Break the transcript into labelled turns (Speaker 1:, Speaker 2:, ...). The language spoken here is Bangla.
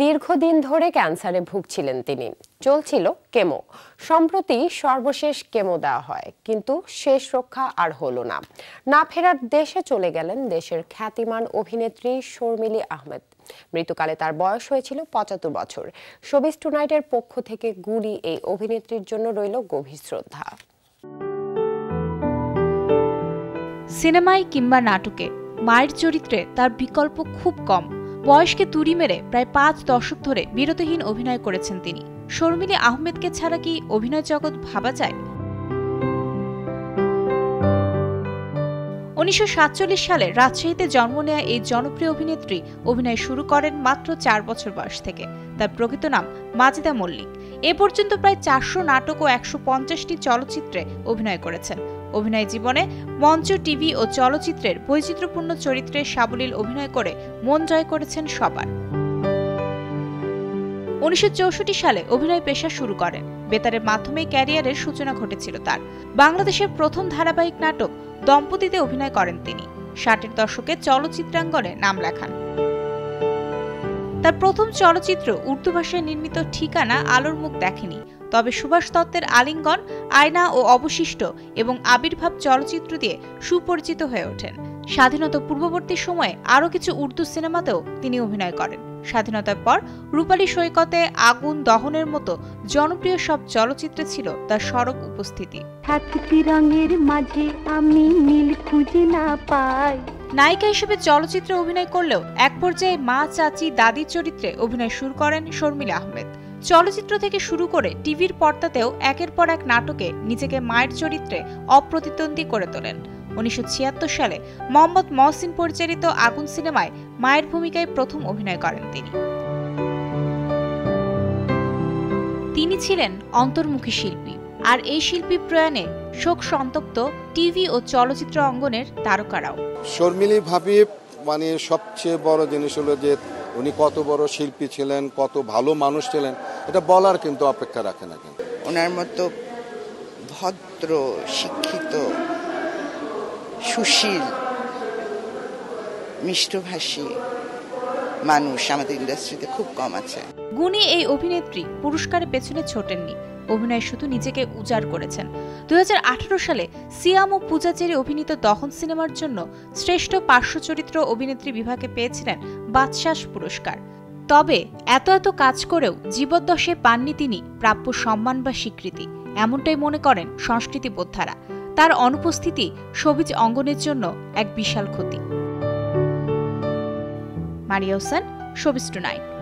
Speaker 1: দীর্ঘদিন ধরে ক্যান্সারে ভুগছিলেন তিনি। চলছিল কেমো। সম্প্রতি সর্বশেষ কেমো দেওয়া হয়, কিন্তু শেষ রক্ষা আর হলো না। না ফেরার দেশে চলে গেলেন দেশের খ্যাতিমান অভিনেত্রী শর্মিলি আহমেদ। মৃত্যুকালে তার বয়স হয়েছিল পঁচাত্তর বছর। শোবিস টুনাইটের পক্ষ থেকে গুলি এই অভিনেত্রীর জন্য রইল গভীর শ্রদ্ধা।
Speaker 2: সিনেমায় কিংবা নাটকে মায়ের চরিত্রে তার বিকল্প খুব কম। বয়সকে তুড়ি মেরে প্রায় পাঁচ দশক ধরে বিরতিহীন অভিনয় করেছেন তিনি। শর্মিলী আহমেদকে ছাড়া কি অভিনয় জগৎ ভাবা যায়? উনিশশো সাতচল্লিশ সালে রাজশাহীতে জন্ম নেয়া এই জনপ্রিয় অভিনেত্রী অভিনয় শুরু করেন মাত্র চার বছর বয়স থেকে। তার প্রকৃত নাম মাজেদা মল্লিক। এ পর্যন্ত প্রায় চারশো নাটক ও একশো পঞ্চাশটি চলচ্চিত্রে অভিনয় করেছেন। অভিনয় জীবনে মঞ্চ, টিভি ও চলচ্চিত্রের বৈচিত্র্যপূর্ণ চরিত্রে সাবলীল অভিনয় করে মন জয় করেছেন সবার। উনিশশো চৌষট্টি সালে অভিনয় পেশা শুরু করেন। বেতারের মাধ্যমে ক্যারিয়ারের সূচনা ঘটেছিল তার। বাংলাদেশের প্রথম ধারাবাহিক নাটক দম্পতিতে অভিনয় করেন তিনি। ষাটের দশকে চলচ্চিত্রাঙ্গনে নাম লেখান। তার প্রথম চলচ্চিত্র উর্দু ভাষায় নির্মিত ঠিকানা আলোর মুখ দেখেনি। তবে সুভাষ দত্তের আলিঙ্গন, আয়না ও অবশিষ্ট এবং আবির্ভাব চলচ্চিত্র দিয়ে সুপরিচিত হয়ে ওঠেন। স্বাধীনতা পূর্ববর্তী সময়ে আরও কিছু উর্দু সিনেমাতেও তিনি অভিনয় করেন। স্বাধীনতার পর রূপালী সৈকতে আগুন দহনের মতো জনপ্রিয় সব চলচ্চিত্রে ছিল তার সড়ক উপস্থিতি।
Speaker 3: রঙের মাঝে আমি নীল খুঁজে না পাই।
Speaker 2: নায়িকা হিসেবে চলচ্চিত্রে অভিনয় করলেও এক পর্যায়ে মা, চাচি, দাদির চরিত্রে অভিনয় শুরু করেন শর্মিলা আহমেদ। চলচ্চিত্র থেকে শুরু করে টিভির পর্দাতেও একের পর এক নাটকে নিজেকে মায়ের চরিত্রে অপ্রতিদ্বন্দ্বী করে তোলেন। উনিশশো ছিয়াত্তর সালে মোহাম্মদ মহসিন পরিচালিত আগুন সিনেমায় মায়ের ভূমিকায় প্রথম অভিনয় করেন তিনি। তিনি ছিলেন অন্তর্মুখী শিল্পী। আর এই শিল্পী প্রয়াণে শোক সন্তপ্ত টিভি ও চলচ্চিত্র অঙ্গনের তারকারাও।
Speaker 4: শর্মিলী ভাবি মানে সবচেয়ে বড় জিনিস হলো যে উনি কত বড় শিল্পী ছিলেন কত ভালো মানুষ ছিলেন এটা বলার কিন্তু অপেক্ষা রাখে না কিন্তু।
Speaker 5: ওনার মতো ভদ্র শিক্ষিত সুশীল মিষ্টভাষী মানুষ আমাদের ইন্ডাস্ট্রিতে খুব কম আছে।
Speaker 2: গুণী এই অভিনেত্রী পুরস্কারের পেছনে ছোটেননি। অভিনয় শুধু নিজেকে উজাড় করেছেন। দু সালে সিয়াম ও পূজাচেরি অভিনীত দহন সিনেমার জন্য শ্রেষ্ঠ পার্শ্ব চরিত্র অভিনেত্রী বিভাগে পেয়েছিলেন বাদশাস পুরস্কার। তবে এত এত কাজ করেও জীবদ্দশে পাননি তিনি প্রাপ্য সম্মান বা স্বীকৃতি, এমনটাই মনে করেন সংস্কৃতি বোদ্ধারা। তার অনুপস্থিতি সবিজ অঙ্গনের জন্য এক বিশাল ক্ষতি। মারিয়া হোসেন, সবিজ টু নাইট